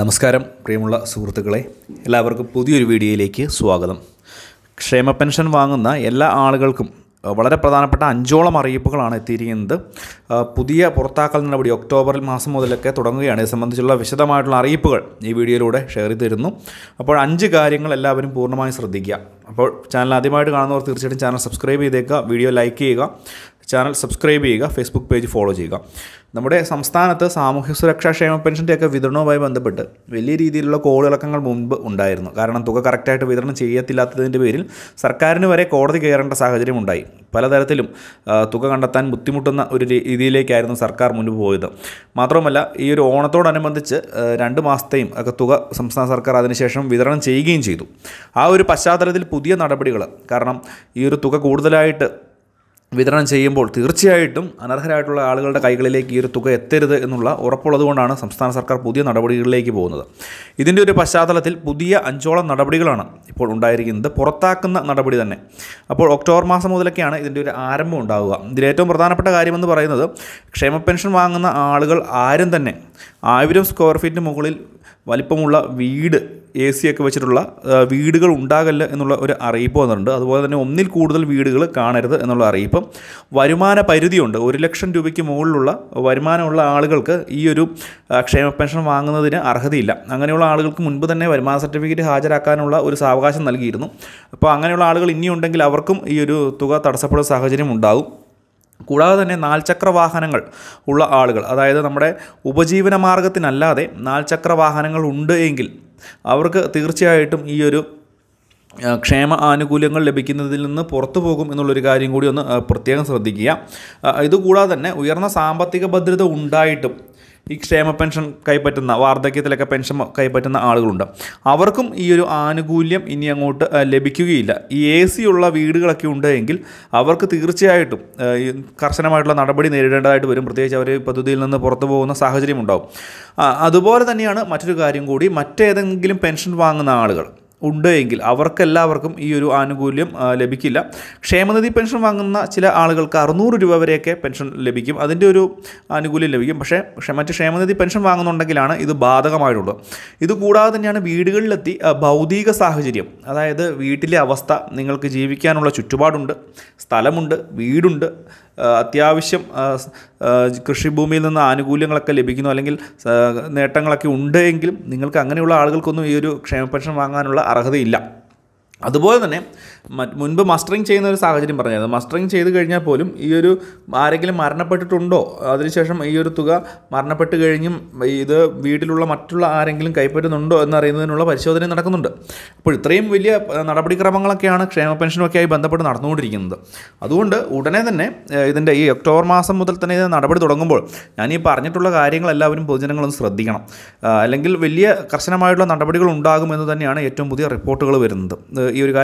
നമസ്കാരം പ്രിയമുള്ള സുഹൃത്തുക്കളെ. എല്ലാവർക്കും പുതിയൊരു വീഡിയോയിലേക്ക് സ്വാഗതം. ക്ഷേമ പെൻഷൻ വാങ്ങുന്ന എല്ലാ ആളുകൾക്കും വളരെ പ്രധാനപ്പെട്ട അഞ്ചോളം അറിയിപ്പുകളാണ് എത്തിയിരിക്കുന്നത്. പുതിയ പുറത്താക്കൽ നടപടി ഒക്ടോബർ മാസം മുതലൊക്കെ തുടങ്ങുകയാണ്. ഇത് സംബന്ധിച്ചുള്ള വിശദമായിട്ടുള്ള അറിയിപ്പുകൾ ഈ വീഡിയോയിലൂടെ ഷെയർ ചെയ്ത് തരുന്നു അപ്പോൾ അഞ്ച് കാര്യങ്ങൾ എല്ലാവരും പൂർണമായും ശ്രദ്ധിക്കുക. അപ്പോൾ ചാനൽ ആദ്യമായിട്ട് കാണുന്നവർ തീർച്ചയായിട്ടും ചാനൽ സബ്സ്ക്രൈബ് ചെയ്തേക്കുക വീഡിയോ ലൈക്ക് ചെയ്യുക. ചാനൽ സബ്സ്ക്രൈബ് ചെയ്യുക ഫേസ്ബുക്ക് പേജ് ഫോളോ ചെയ്യുക. നമ്മുടെ സംസ്ഥാനത്ത് സാമൂഹ്യ സുരക്ഷാ ക്ഷേമ പെൻഷന്റെയൊക്കെ വിതരണവുമായി ബന്ധപ്പെട്ട് വലിയ രീതിയിലുള്ള കോളിളക്കങ്ങൾ മുൻപ് ഉണ്ടായിരുന്നു. കാരണം തുക കറക്റ്റായിട്ട് വിതരണം ചെയ്യത്തില്ലാത്തതിന്റെ പേരിൽ സർക്കാരിന് വരെ കോടതി കയറേണ്ട സാഹചര്യം ഉണ്ടായി. പലതരത്തിലും തുക കണ്ടെത്താൻ ബുദ്ധിമുട്ടുന്ന ഒരു രീതിയിലേക്കായിരുന്നു സർക്കാർ മുൻപ് പോയത്. മാത്രമല്ല ഈ ഒരു ഓണത്തോടനുബന്ധിച്ച് രണ്ട് മാസത്തെയും ഒക്കെ തുക സംസ്ഥാന സർക്കാർ അതിനുശേഷം വിതരണം ചെയ്യുകയും ചെയ്തു. ആ ഒരു പശ്ചാത്തലത്തിൽ പുതിയ നടപടികൾ കാരണം ഈ ഒരു തുക കൂടുതലായിട്ട് വിതരണം ചെയ്യുമ്പോൾ തീർച്ചയായിട്ടും അനർഹരായിട്ടുള്ള ആളുകളുടെ കൈകളിലേക്ക് ഈ ഒരു തുക എത്തരുത് എന്നുള്ള ഉറപ്പുള്ളതുകൊണ്ടാണ് സംസ്ഥാന സർക്കാർ പുതിയ നടപടികളിലേക്ക് പോകുന്നത്. ഇതിന്റെ ഒരു പശ്ചാത്തലത്തിൽ പുതിയ അഞ്ചോളം നടപടികളാണ് ഇപ്പോൾ ഉണ്ടായിരിക്കുന്നത്. പുറത്താക്കുന്ന നടപടി തന്നെ. അപ്പോൾ ഒക്ടോബർ മാസം മുതലൊക്കെയാണ് ഇതിന്റെ ഒരു ആരംഭം ഉണ്ടാവുക. ഇതിൽ ഏറ്റവും പ്രധാനപ്പെട്ട കാര്യമെന്ന് പറയുന്നത് ക്ഷേമ പെൻഷൻ വാങ്ങുന്ന ആളുകൾ ആരും തന്നെ ആയിരം സ്ക്വയർ ഫീറ്റിന് മുകളിൽ വലിപ്പമുള്ള വീട് എ സി ഒക്കെ വെച്ചിട്ടുള്ള വീടുകൾ ഉണ്ടാകല്ല എന്നുള്ള ഒരു അറിയിപ്പ് വന്നിട്ടുണ്ട്. അതുപോലെ തന്നെ ഒന്നിൽ കൂടുതൽ വീടുകൾ കാണരുത് എന്നുള്ള അറിയിപ്പ് വരുമാന പരിധിയുണ്ട്. ഒരു ലക്ഷം രൂപയ്ക്ക് മുകളിലുള്ള വരുമാനമുള്ള ആളുകൾക്ക് ഈ ഒരു ക്ഷേമ പെൻഷൻ വാങ്ങുന്നതിന് അർഹതയില്ല. അങ്ങനെയുള്ള ആളുകൾക്ക് മുൻപ് തന്നെ വരുമാന സർട്ടിഫിക്കറ്റ് ഹാജരാക്കാനുള്ള ഒരു സാവകാശം നൽകിയിരുന്നു. അപ്പോൾ അങ്ങനെയുള്ള ആളുകൾ ഇനിയുണ്ടെങ്കിൽ അവർക്കും ഈ ഒരു തുക തടസ്സപ്പെടുന്ന സാഹചര്യം ഉണ്ടാകും. കൂടാതെ തന്നെ നാൽചക്ര വാഹനങ്ങൾ ഉള്ള ആളുകൾ അതായത് നമ്മുടെ ഉപജീവന മാർഗത്തിനല്ലാതെ നാൽചക്ര വാഹനങ്ങൾ ഉണ്ട് എങ്കിൽ അവർക്ക് തീർച്ചയായിട്ടും ഈ ഒരു ക്ഷേമ ആനുകൂല്യങ്ങൾ ലഭിക്കുന്നതിൽ നിന്ന് പുറത്തു പോകും എന്നുള്ളൊരു കാര്യം കൂടി ഒന്ന് പ്രത്യേകം ശ്രദ്ധിക്കുക. ഇതുകൂടാതെ തന്നെ ഉയർന്ന സാമ്പത്തിക ഭദ്രത ഉണ്ടായിട്ടും ഈ ക്ഷേമ പെൻഷൻ കൈപ്പറ്റുന്ന വാർദ്ധക്യത്തിലൊക്കെ പെൻഷൻ കൈപ്പറ്റുന്ന ആളുകളുണ്ട്. അവർക്കും ഈ ഒരു ആനുകൂല്യം ഇനി അങ്ങോട്ട് ലഭിക്കുകയില്ല. ഈ എ സി ഉള്ള വീടുകളൊക്കെ ഉണ്ട് എങ്കിൽ അവർക്ക് തീർച്ചയായിട്ടും കർശനമായിട്ടുള്ള നടപടി നേരിടേണ്ടതായിട്ട് വരും. പ്രത്യേകിച്ച് അവർ പദ്ധതിയിൽ നിന്ന് പുറത്തു പോകുന്ന സാഹചര്യം ഉണ്ടാവും. അതുപോലെ തന്നെയാണ് മറ്റൊരു കാര്യം കൂടി. മറ്റേതെങ്കിലും പെൻഷൻ വാങ്ങുന്ന ആളുകൾ ഉണ്ട് എങ്കിൽ അവർക്കെല്ലാവർക്കും ഈ ഒരു ആനുകൂല്യം ലഭിക്കില്ല. ക്ഷേമനിധി പെൻഷൻ വാങ്ങുന്ന ചില ആളുകൾക്ക് അറുന്നൂറ് രൂപ വരെയൊക്കെ പെൻഷൻ ലഭിക്കും. അതിന്റെ ഒരു ആനുകൂല്യം ലഭിക്കും. പക്ഷേ മറ്റ് ക്ഷേമനിധി പെൻഷൻ വാങ്ങുന്നുണ്ടെങ്കിലാണ് ഇത് ബാധകമായിട്ടുള്ളത് ഇത് കൂടാതെ തന്നെയാണ് വീടുകളിലെത്തി ഭൗതിക സാഹചര്യം. അതായത് വീട്ടിലെ അവസ്ഥ നിങ്ങൾക്ക് ജീവിക്കാനുള്ള ചുറ്റുപാടുണ്ട് സ്ഥലമുണ്ട് വീടുണ്ട് അത്യാവശ്യം കൃഷിഭൂമിയിൽ നിന്ന് ആനുകൂല്യങ്ങളൊക്കെ ലഭിക്കുന്നു അല്ലെങ്കിൽ നേട്ടങ്ങളൊക്കെ ഉണ്ട് എങ്കിലും നിങ്ങൾക്ക് അങ്ങനെയുള്ള ആളുകൾക്കൊന്നും ഈ ഒരു ക്ഷേമ പെൻഷൻ വാങ്ങാനുള്ള അർഹതയില്ല. അതുപോലെ തന്നെ മറ്റ് മുൻപ് മസ്റ്ററിങ് ചെയ്യുന്ന ഒരു സാഹചര്യം പറഞ്ഞായിരുന്നു. മസ്റ്ററിങ് ചെയ്ത് കഴിഞ്ഞാൽ പോലും ഈ ഒരു ആരെങ്കിലും മരണപ്പെട്ടിട്ടുണ്ടോ? അതിനുശേഷം ഈ ഒരു തുക മരണപ്പെട്ട് കഴിഞ്ഞും ഇത് വീട്ടിലുള്ള മറ്റുള്ള ആരെങ്കിലും കൈപ്പറ്റുന്നുണ്ടോ എന്നറിയുന്നതിനുള്ള പരിശോധന നടക്കുന്നുണ്ട്. അപ്പോൾ ഇത്രയും വലിയ നടപടിക്രമങ്ങളൊക്കെയാണ് ക്ഷേമ പെൻഷനുമൊക്കെയായി ബന്ധപ്പെട്ട് നടന്നുകൊണ്ടിരിക്കുന്നത്. അതുകൊണ്ട് ഉടനെ തന്നെ ഇതിന്റെ ഈ ഒക്ടോബർ മാസം മുതൽ തന്നെ ഇത് നടപടി തുടങ്ങുമ്പോൾ ഞാൻ ഈ പറഞ്ഞിട്ടുള്ള കാര്യങ്ങൾ എല്ലാവരും പൊതുജനങ്ങളൊന്ന് ശ്രദ്ധിക്കണം. അല്ലെങ്കിൽ വലിയ കർശനമായിട്ടുള്ള നടപടികൾ ഉണ്ടാകുമെന്ന് തന്നെയാണ് ഏറ്റവും പുതിയ റിപ്പോർട്ടുകൾ വരുന്നത്. ഒരു കാര്യം